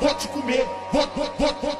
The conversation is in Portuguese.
vou te comer, vou, vou, vou,